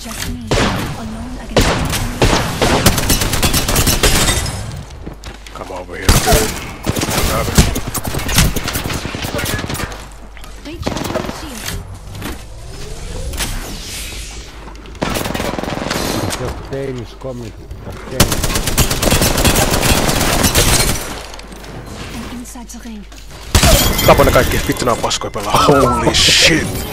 Just me, alone against the. Come over here, dude. Another. Recharging the. The is coming. The plane. I'm the kaikki, vittu nää paskoja pelaa. Holy shit!